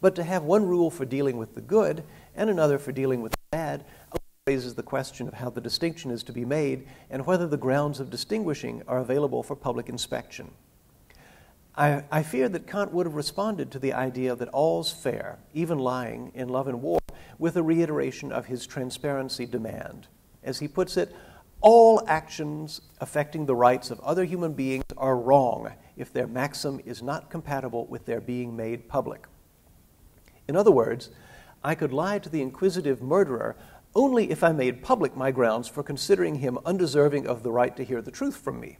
But to have one rule for dealing with the good and another for dealing with the bad raises the question of how the distinction is to be made and whether the grounds of distinguishing are available for public inspection. I, I fear that Kant would have responded to the idea that all's fair, even lying, in love and war, with a reiteration of his transparency demand. As he puts it, all actions affecting the rights of other human beings are wrong if their maxim is not compatible with their being made public. In other words, I could lie to the inquisitive murderer only if I made public my grounds for considering him undeserving of the right to hear the truth from me.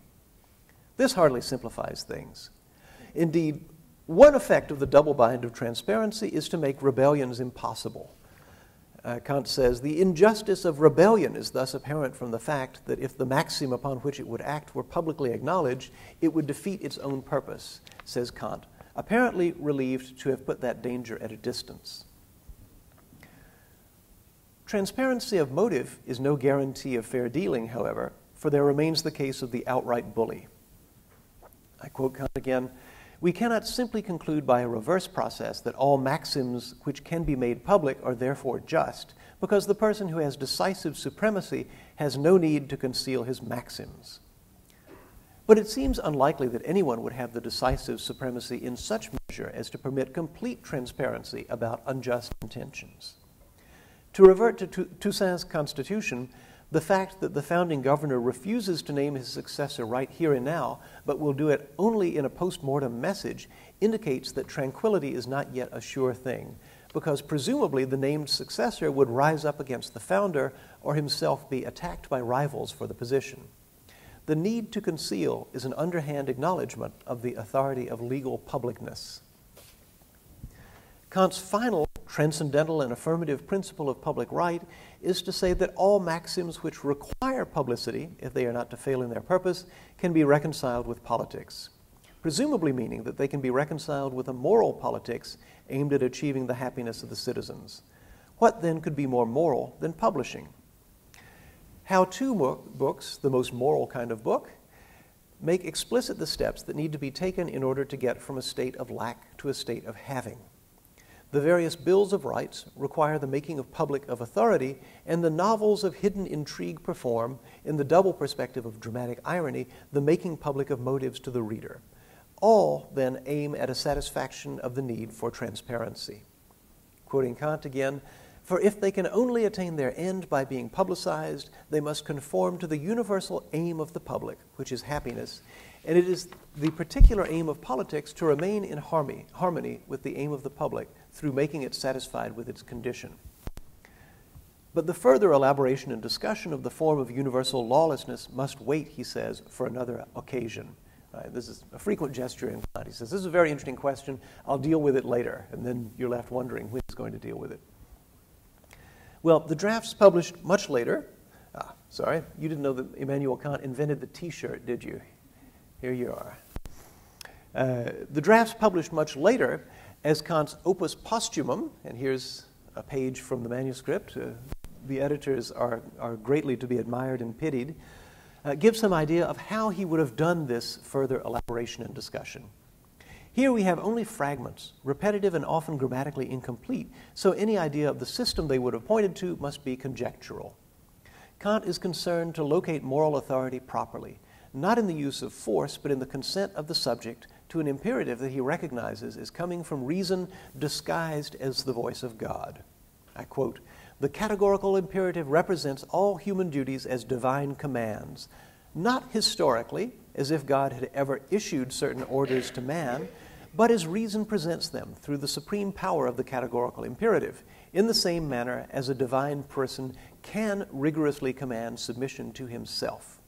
This hardly simplifies things. Indeed, one effect of the double bind of transparency is to make rebellions impossible. Uh, Kant says the injustice of rebellion is thus apparent from the fact that if the maxim upon which it would act were publicly acknowledged, it would defeat its own purpose, says Kant, apparently relieved to have put that danger at a distance. Transparency of motive is no guarantee of fair dealing, however, for there remains the case of the outright bully. I quote Kant again we cannot simply conclude by a reverse process that all maxims which can be made public are therefore just, because the person who has decisive supremacy has no need to conceal his maxims. But it seems unlikely that anyone would have the decisive supremacy in such measure as to permit complete transparency about unjust intentions. To revert to Toussaint's constitution, the fact that the founding governor refuses to name his successor right here and now, but will do it only in a post mortem message, indicates that tranquility is not yet a sure thing, because presumably the named successor would rise up against the founder or himself be attacked by rivals for the position. The need to conceal is an underhand acknowledgement of the authority of legal publicness. Kant's final transcendental and affirmative principle of public right is to say that all maxims which require publicity, if they are not to fail in their purpose, can be reconciled with politics, presumably meaning that they can be reconciled with a moral politics aimed at achieving the happiness of the citizens. What then could be more moral than publishing? How to books, the most moral kind of book, make explicit the steps that need to be taken in order to get from a state of lack to a state of having. The various bills of rights require the making of public of authority, and the novels of hidden intrigue perform, in the double perspective of dramatic irony, the making public of motives to the reader. All then aim at a satisfaction of the need for transparency. Quoting Kant again, for if they can only attain their end by being publicized, they must conform to the universal aim of the public, which is happiness, and it is the particular aim of politics to remain in harmony, harmony with the aim of the public through making it satisfied with its condition. But the further elaboration and discussion of the form of universal lawlessness must wait, he says, for another occasion. Right, this is a frequent gesture in Kant. He says, This is a very interesting question. I'll deal with it later. And then you're left wondering he's going to deal with it. Well, the drafts published much later. Ah, sorry, you didn't know that Immanuel Kant invented the t shirt, did you? Here you are. Uh, the drafts published much later as Kant's opus postumum, and here's a page from the manuscript, uh, the editors are, are greatly to be admired and pitied, uh, gives some idea of how he would have done this further elaboration and discussion. Here we have only fragments, repetitive and often grammatically incomplete, so any idea of the system they would have pointed to must be conjectural. Kant is concerned to locate moral authority properly, not in the use of force, but in the consent of the subject to an imperative that he recognizes is coming from reason disguised as the voice of God. I quote The categorical imperative represents all human duties as divine commands, not historically, as if God had ever issued certain orders to man, but as reason presents them through the supreme power of the categorical imperative, in the same manner as a divine person can rigorously command submission to himself.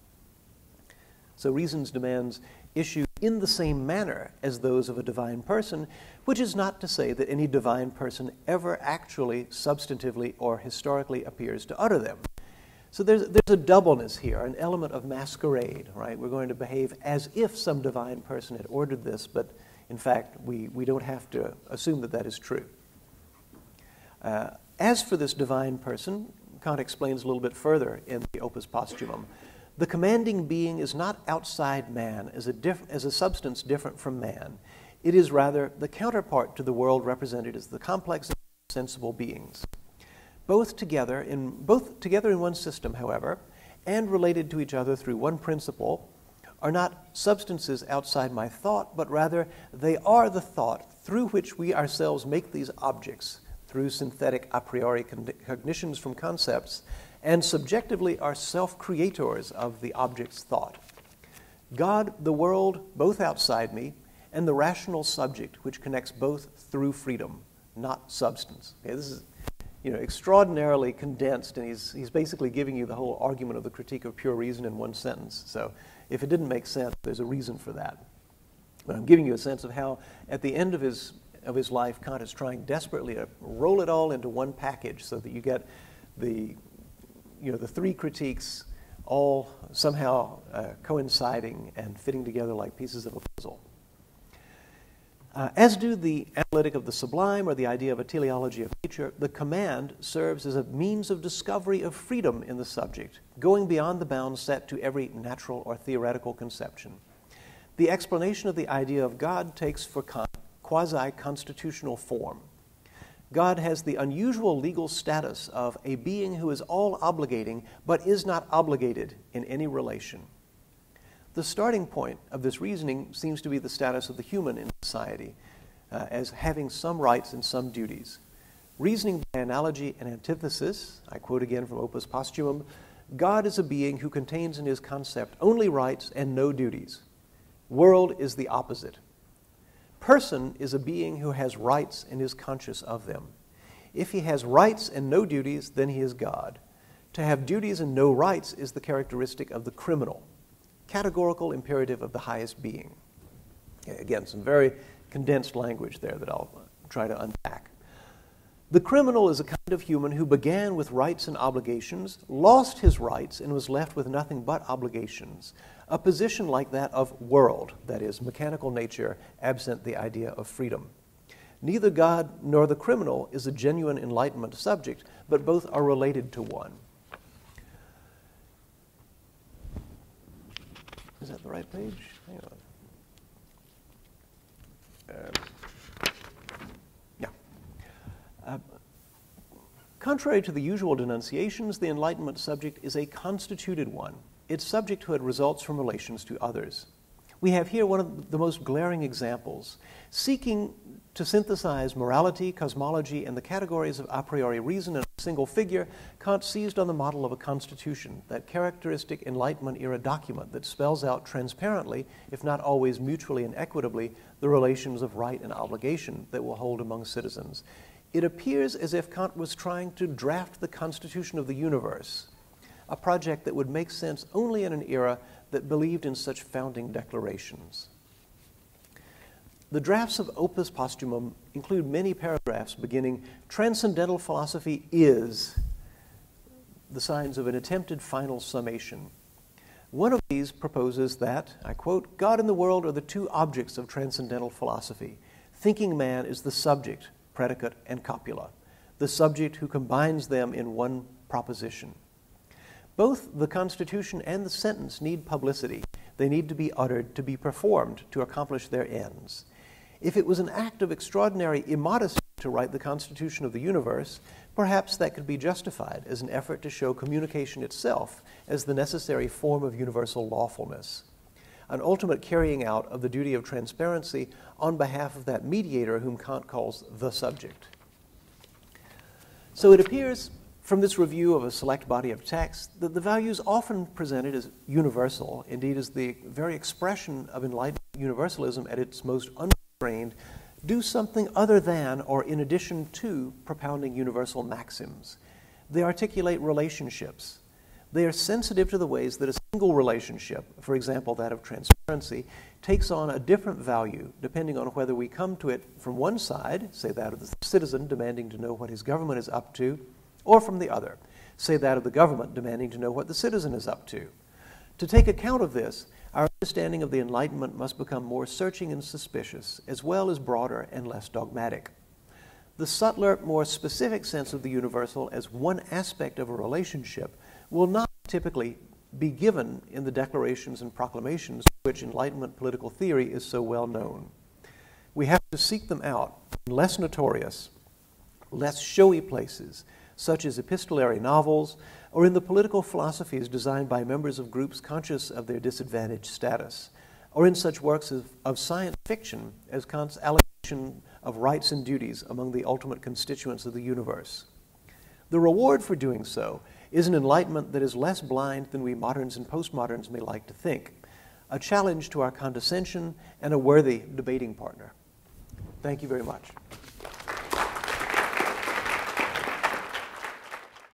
So, reason's demands issue in the same manner as those of a divine person, which is not to say that any divine person ever actually, substantively, or historically appears to utter them. So there's, there's a doubleness here, an element of masquerade, right? We're going to behave as if some divine person had ordered this, but in fact, we, we don't have to assume that that is true. Uh, as for this divine person, Kant explains a little bit further in the Opus Postumum. The commanding being is not outside man as a, diff- as a substance different from man. It is rather the counterpart to the world represented as the complex of sensible beings. Both together in, both together in one system, however, and related to each other through one principle, are not substances outside my thought, but rather they are the thought through which we ourselves make these objects through synthetic a priori cognitions from concepts, and subjectively are self creators of the object's thought. God, the world, both outside me, and the rational subject, which connects both through freedom, not substance. Okay, this is you know, extraordinarily condensed, and he's, he's basically giving you the whole argument of the critique of pure reason in one sentence. So if it didn't make sense, there's a reason for that. But I'm giving you a sense of how, at the end of his of his life, Kant is trying desperately to roll it all into one package so that you get the, you know, the three critiques all somehow uh, coinciding and fitting together like pieces of a puzzle. Uh, as do the analytic of the sublime or the idea of a teleology of nature, the command serves as a means of discovery of freedom in the subject, going beyond the bounds set to every natural or theoretical conception. The explanation of the idea of God takes for Kant quasi constitutional form. God has the unusual legal status of a being who is all obligating but is not obligated in any relation. The starting point of this reasoning seems to be the status of the human in society uh, as having some rights and some duties. Reasoning by analogy and antithesis, I quote again from Opus Postumum God is a being who contains in his concept only rights and no duties. World is the opposite. Person is a being who has rights and is conscious of them. If he has rights and no duties, then he is God. To have duties and no rights is the characteristic of the criminal, categorical imperative of the highest being. Again, some very condensed language there that I'll try to unpack. The criminal is a kind of human who began with rights and obligations, lost his rights, and was left with nothing but obligations a position like that of world, that is, mechanical nature, absent the idea of freedom. Neither God nor the criminal is a genuine enlightenment subject, but both are related to one. Is that the right page? Hang on yeah. Uh, contrary to the usual denunciations, the Enlightenment subject is a constituted one its subjecthood results from relations to others. We have here one of the most glaring examples. Seeking to synthesize morality, cosmology, and the categories of a priori reason in a single figure, Kant seized on the model of a constitution, that characteristic Enlightenment era document that spells out transparently, if not always mutually and equitably, the relations of right and obligation that will hold among citizens. It appears as if Kant was trying to draft the constitution of the universe a project that would make sense only in an era that believed in such founding declarations. The drafts of Opus Postumum include many paragraphs beginning Transcendental philosophy is the signs of an attempted final summation. One of these proposes that, I quote, God and the world are the two objects of transcendental philosophy. Thinking man is the subject, predicate, and copula, the subject who combines them in one proposition. Both the Constitution and the sentence need publicity. They need to be uttered, to be performed, to accomplish their ends. If it was an act of extraordinary immodesty to write the Constitution of the universe, perhaps that could be justified as an effort to show communication itself as the necessary form of universal lawfulness, an ultimate carrying out of the duty of transparency on behalf of that mediator whom Kant calls the subject. So it appears from this review of a select body of texts that the values often presented as universal, indeed, as the very expression of enlightened universalism at its most unrestrained, do something other than or in addition to propounding universal maxims. They articulate relationships. They are sensitive to the ways that a single relationship, for example, that of transparency, takes on a different value depending on whether we come to it from one side, say that of the citizen demanding to know what his government is up to, or from the other, say that of the government demanding to know what the citizen is up to. To take account of this, our understanding of the Enlightenment must become more searching and suspicious, as well as broader and less dogmatic. The subtler, more specific sense of the universal as one aspect of a relationship will not typically be given in the declarations and proclamations which Enlightenment political theory is so well known. We have to seek them out in less notorious, less showy places, such as epistolary novels, or in the political philosophies designed by members of groups conscious of their disadvantaged status, or in such works of, of science fiction as Kant's allocation of rights and duties among the ultimate constituents of the universe. The reward for doing so is an enlightenment that is less blind than we moderns and postmoderns may like to think, a challenge to our condescension and a worthy debating partner. Thank you very much.